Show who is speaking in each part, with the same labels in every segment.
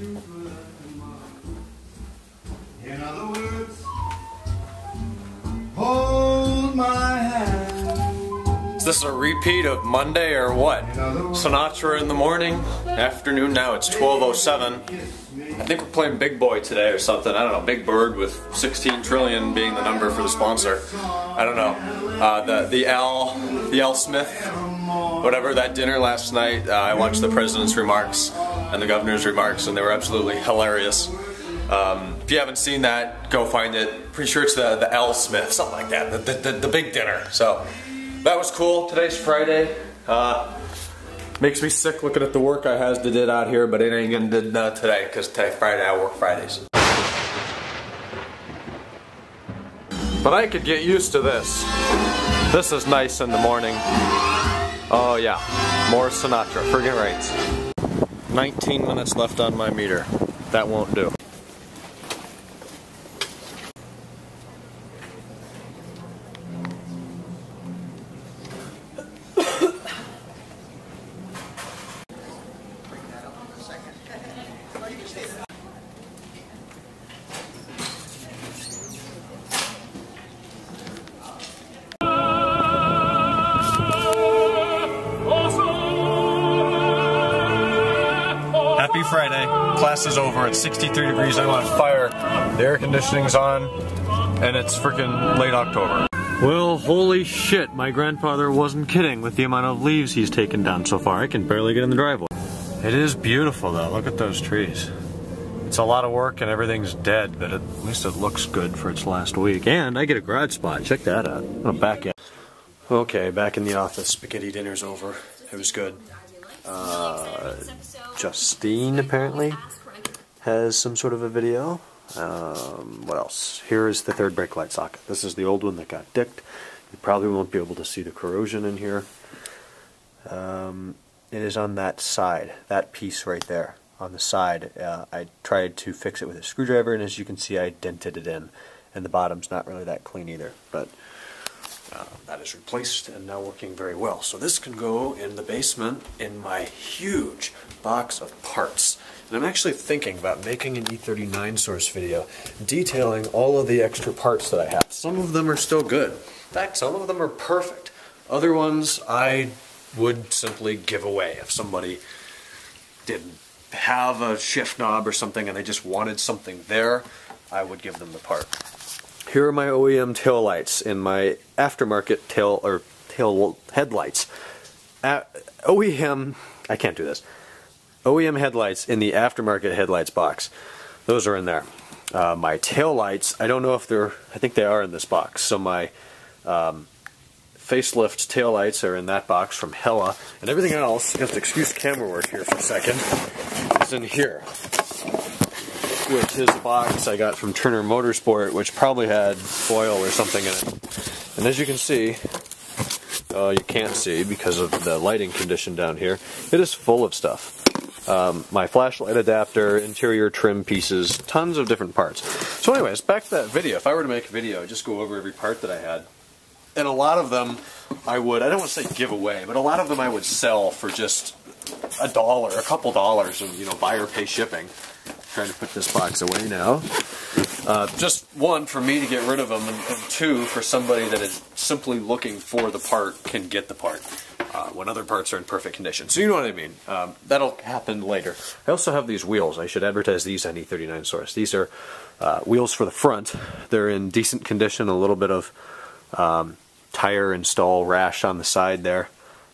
Speaker 1: In other words, hold my hand.
Speaker 2: Is this a repeat of Monday or what? Sinatra in the morning, afternoon now it's 12.07. I think we're playing Big Boy today or something. I don't know, Big Bird with 16 trillion being the number for the sponsor. I don't know. Uh, the, the L, the Al Smith, whatever, that dinner last night, uh, I watched the president's remarks and the governor's remarks and they were absolutely hilarious. Um, if you haven't seen that, go find it. Pretty sure it's the, the Al Smith, something like that, the, the, the, big dinner. So that was cool. Today's Friday. Uh, makes me sick looking at the work I has to did out here, but it ain't gonna do uh, today because today Friday I work Fridays. But I could get used to this. This is nice in the morning. Oh yeah, more Sinatra, friggin' right. 19 minutes left on my meter. That won't do. Friday. Class is over. It's 63 degrees. I'm on fire. The air conditioning's on, and it's freaking late October. Well, holy shit, my grandfather wasn't kidding with the amount of leaves he's taken down so far. I can barely get in the driveway. It is beautiful though. Look at those trees. It's a lot of work and everything's dead, but at least it looks good for its last week. And I get a garage spot. Check that out. I'm back in. Okay, back in the office. Spaghetti dinner's over. It was good. Uh, Justine apparently has some sort of a video. Um, what else? Here is the third brake light socket. This is the old one that got dicked. You probably won't be able to see the corrosion in here. Um, it is on that side, that piece right there on the side. Uh, I tried to fix it with a screwdriver, and as you can see, I dented it in. And the bottom's not really that clean either, but uh, that is replaced and now working very well. So this can go in the basement in my huge box of parts. And I'm actually thinking about making an E39 source video detailing all of the extra parts that I have. Some of them are still good. In fact, some of them are perfect. Other ones I would simply give away if somebody didn't have a shift knob or something and they just wanted something there, I would give them the part. Here are my OEM tail lights in my aftermarket tail or tail headlights. Uh, OEM, I can't do this. OEM headlights in the aftermarket headlights box. Those are in there. Uh, my tail lights, I don't know if they're, I think they are in this box. So my um, facelift tail lights are in that box from Hella, and everything else, you have to excuse camera work here for a second, is in here which is a box I got from Turner Motorsport, which probably had foil or something in it. And as you can see, uh, you can't see because of the lighting condition down here, it is full of stuff. Um, my flashlight adapter, interior trim pieces, tons of different parts. So anyways, back to that video. If I were to make a video, I'd just go over every part that I had. And a lot of them I would, I don't want to say give away, but a lot of them I would sell for just a dollar, a couple dollars, and you know, buy or pay shipping trying to put this box away now. Uh, just one, for me to get rid of them, and, and, two, for somebody that is simply looking for the part can get the part uh, when other parts are in perfect condition. So you know what I mean. Um, that'll happen later. I also have these wheels. I should advertise these on E39 Source. These are uh, wheels for the front. They're in decent condition, a little bit of um, tire install rash on the side there,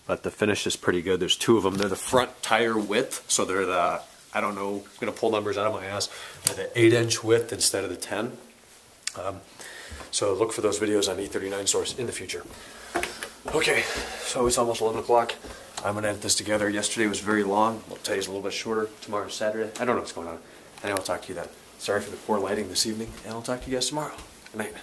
Speaker 2: but the finish is pretty good. There's two of them. They're the front tire width, so they're the I don't know, I'm to pull numbers out of my ass, the 8 inch width instead of the 10. Um, so look for those videos on E39 Source in the future. Okay, so it's almost 11 o'clock. I'm to edit this together. Yesterday was very long. Today's a little bit shorter. Tomorrow's Saturday. I don't know what's going on. And I'll talk to you then. Sorry for the poor lighting this evening, and I'll talk to you guys tomorrow. Good night.